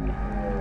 嗯。